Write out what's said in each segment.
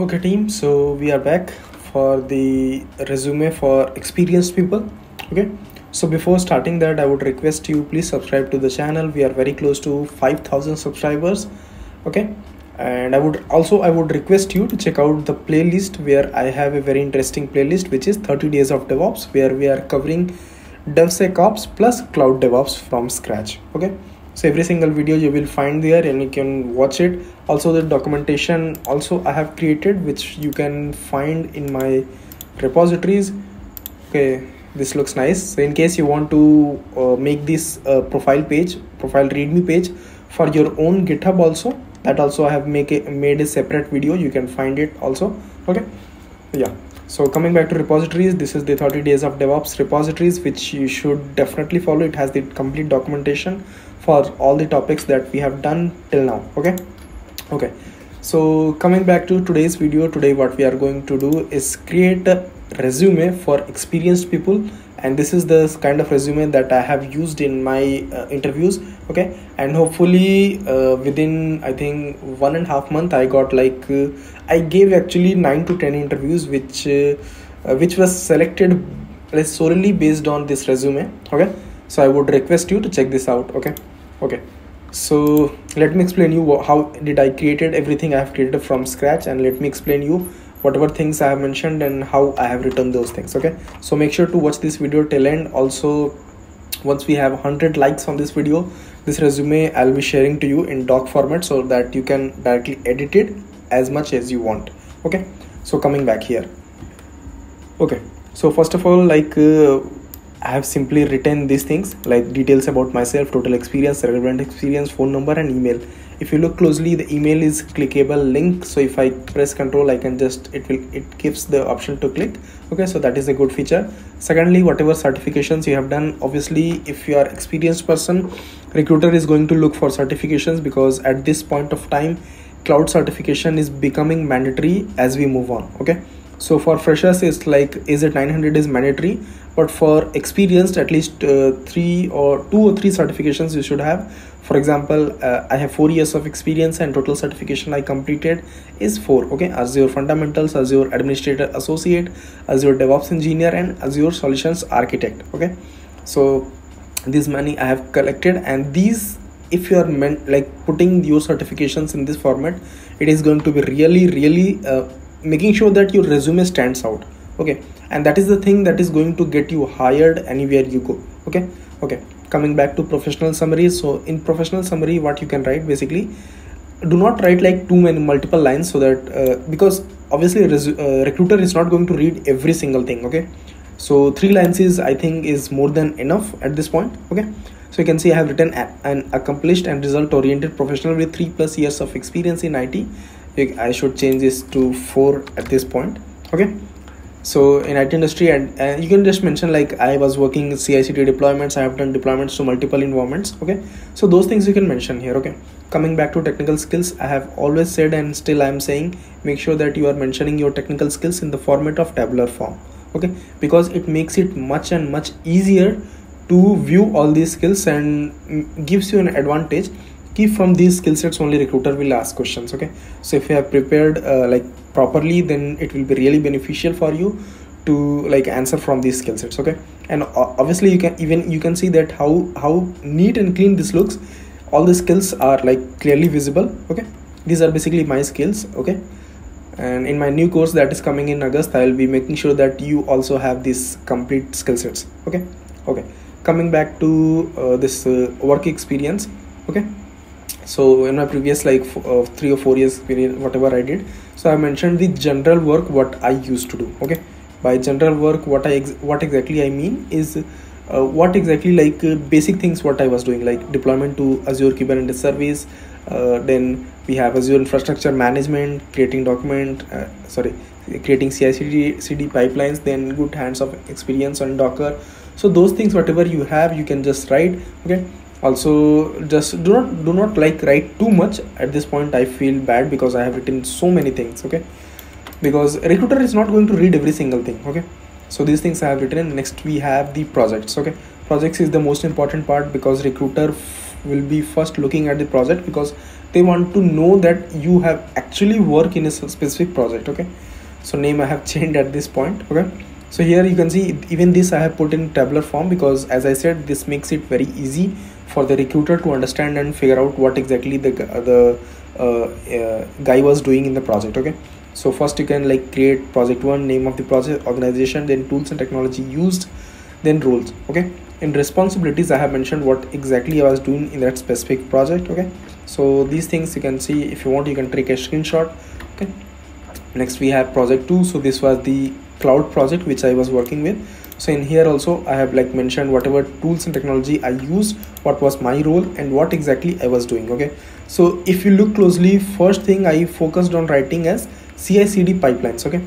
Okay, team. So we are back for the resume for experienced people. Okay. So before starting that, I would request you please subscribe to the channel. We are very close to 5,000 subscribers. Okay. And I would also I would request you to check out the playlist where I have a very interesting playlist which is 30 days of DevOps where we are covering DevSecOps plus Cloud DevOps from scratch. Okay so every single video you will find there and you can watch it. Also the documentation also i have created which you can find in my repositories. Okay this looks nice. So in case you want to uh, make this uh, profile page profile readme page for your own github also that also i have make a, made a separate video. You can find it also. Okay? Yeah so coming back to repositories this is the 30 days of devops repositories which you should definitely follow. It has the complete documentation for all the topics that we have done till now okay? Okay. So coming back to today's video today what we are going to do is create a resume for experienced people and this is the kind of resume that i have used in my uh, interviews okay? And hopefully uh, within i think one and a half month i got like uh, i gave actually 9 to 10 interviews which uh, uh, which was selected solely based on this resume okay? So i would request you to check this out okay? Okay. So let me explain you how did i created everything i have created from scratch and let me explain you whatever things i have mentioned and how i have written those things okay? So make sure to watch this video till end. Also once we have 100 likes on this video this resume i'll be sharing to you in doc format so that you can directly edit it as much as you want okay? So coming back here. Okay so first of all like uh, I have simply written these things like details about myself, total experience, relevant experience, phone number, and email. If you look closely, the email is clickable link. So if I press control, I can just it will it gives the option to click. Okay, so that is a good feature. Secondly, whatever certifications you have done, obviously, if you are experienced person, recruiter is going to look for certifications because at this point of time, cloud certification is becoming mandatory as we move on. Okay so for freshers it's like AZ-900 is mandatory? But for experienced at least uh, three or two or three certifications you should have. For example uh, i have four years of experience and total certification i completed is four okay? Azure fundamentals azure administrator associate azure devops engineer and azure solutions architect okay? So this many i have collected and these if you are meant like putting your certifications in this format it is going to be really really uh, making sure that your resume stands out okay? And that is the thing that is going to get you hired anywhere you go okay? Okay coming back to professional summary. So in professional summary what you can write basically do not write like too many multiple lines so that uh, because obviously uh, recruiter is not going to read every single thing okay? So three lines is i think is more than enough at this point okay? So you can see i have written an accomplished and result oriented professional with 3 plus years of experience in it I should change this to 4 at this point okay? So in IT industry and, you can just mention like I was working CI/CD deployments I have done deployments to multiple environments okay? So those things you can mention here okay? Coming back to technical skills I have always said and still I am saying make sure that you are mentioning your technical skills in the format of tabular form okay? Because it makes it much and much easier to view all these skills and mm, gives you an advantage keep from these skill sets only recruiter will ask questions okay? So if you have prepared uh, like properly then it will be really beneficial for you to like answer from these skill sets okay? And obviously you can even you can see that how how neat and clean this looks. All the skills are like clearly visible okay? These are basically my skills okay? And in my new course that is coming in august i will be making sure that you also have these complete skill sets okay? Okay. Coming back to uh, this uh, work experience okay so in my previous like uh, three or four years period whatever i did so i mentioned the general work what i used to do okay? By general work what i ex- what exactly i mean is uh, what exactly like uh, basic things what i was doing like deployment to azure kubernetes service uh, then we have azure infrastructure management creating document uh, sorry creating ci cd pipelines then good hands of experience on docker. So those things whatever you have you can just write okay also just do not do not like write too much. At this point i feel bad because i have written so many things okay? Because recruiter is not going to read every single thing okay? So these things i have written next we have the projects okay? Projects is the most important part because recruiter will be first looking at the project because they want to know that you have actually worked in a specific project okay? So name i have changed at this point okay? So here you can see even this i have put in tabular form because as i said this makes it very easy for the recruiter to understand and figure out what exactly the the uh, uh, guy was doing in the project okay? So first you can like create project one name of the project organization then tools and technology used then roles okay? In responsibilities i have mentioned what exactly i was doing in that specific project okay? So these things you can see if you want you can take a screenshot okay? Next we have project 2 so this was the cloud project which i was working with so in here also i have like mentioned whatever tools and technology i used what was my role and what exactly i was doing okay? So if you look closely first thing i focused on writing as ci-cd pipelines okay?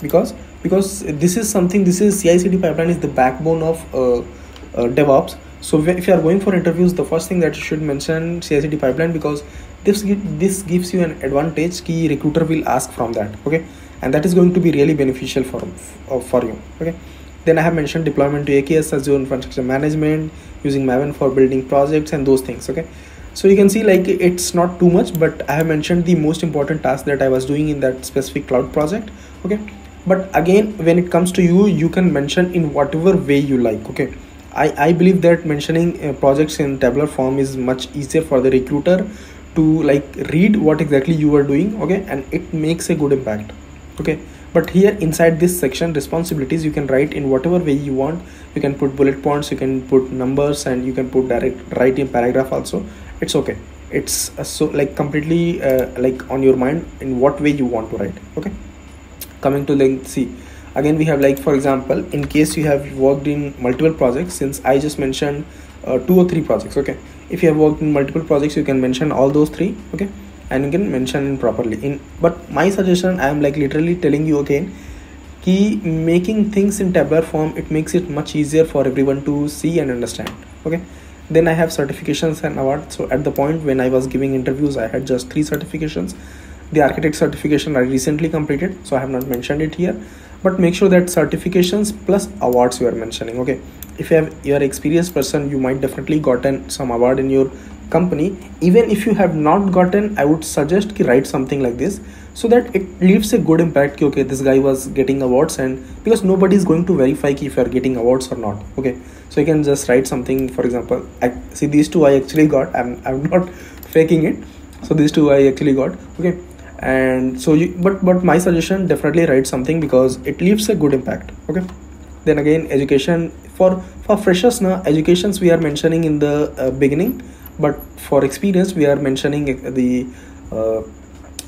Because because this is something this is ci-cd pipeline is the backbone of uh, uh, devops. So if you are going for interviews the first thing that you should mention ci-cd pipeline because this this gives you an advantage key recruiter will ask from that okay? And that is going to be really beneficial for for you okay then i have mentioned deployment to aks azure infrastructure management using maven for building projects and those things okay? So you can see like it's not too much but i have mentioned the most important task that i was doing in that specific cloud project okay? But again when it comes to you you can mention in whatever way you like okay? I i believe that mentioning uh, projects in tabular form is much easier for the recruiter to like read what exactly you are doing okay? And it makes a good impact okay but here inside this section responsibilities you can write in whatever way you want. You can put bullet points you can put numbers and you can put direct write in paragraph also. It's okay. It's uh, so like completely uh, like on your mind in what way you want to write okay? Coming to length c again we have like for example in case you have worked in multiple projects since i just mentioned uh, two or three projects okay? If you have worked in multiple projects you can mention all those three okay and you can mention properly. In but my suggestion i am like literally telling you again key making things in tabular form it makes it much easier for everyone to see and understand. Okay? Then i have certifications and awards. So at the point when i was giving interviews i had just three certifications. The architect certification i recently completed so i have not mentioned it here. But make sure that certifications plus awards you are mentioning. Okay if you have you're experienced person you might definitely gotten some award in your company. Even if you have not gotten i would suggest to write something like this so that it leaves a good impact okay this guy was getting awards and because nobody is going to verify if you are getting awards or not okay. So you can just write something for example I, see these two i actually got i'm i'm not faking it. So these two i actually got okay. And so you but but my suggestion definitely write something because it leaves a good impact okay. Then again education for for freshers now educations we are mentioning in the uh, beginning but for experience we are mentioning the uh,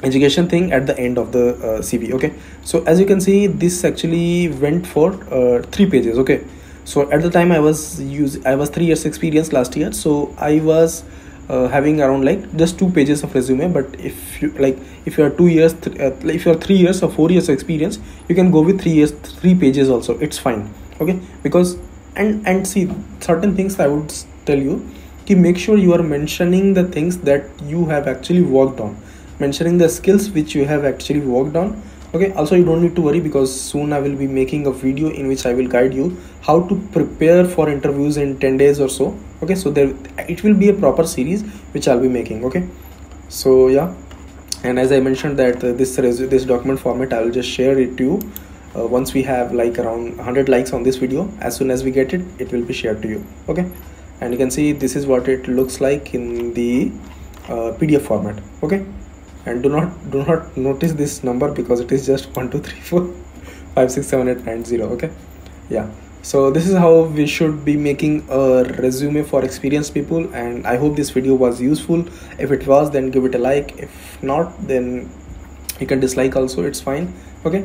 education thing at the end of the uh, cv okay? So as you can see this actually went for uh, three pages okay? So at the time i was use i was three years experience last year so i was uh, having around like just two pages of resume but if you like if you are two years uh, if you are three years or four years experience you can go with three years three pages also it's fine okay? Because and and see certain things i would tell you to make sure you are mentioning the things that you have actually worked on. Mentioning the skills which you have actually worked on. Okay also you don't need to worry because soon i will be making a video in which i will guide you how to prepare for interviews in 10 days or so. Okay so there it will be a proper series which i'll be making okay? So yeah. And as i mentioned that uh, this this document format i will just share it to you uh, once we have like around 100 likes on this video as soon as we get it it will be shared to you okay? And you can see this is what it looks like in the uh, pdf format okay? And do not do not notice this number because it is just 1 2 3 4 5 6 7 8 9 0 okay? Yeah. So this is how we should be making a resume for experienced people and i hope this video was useful. If it was then give it a like. If not then you can dislike also. It's fine okay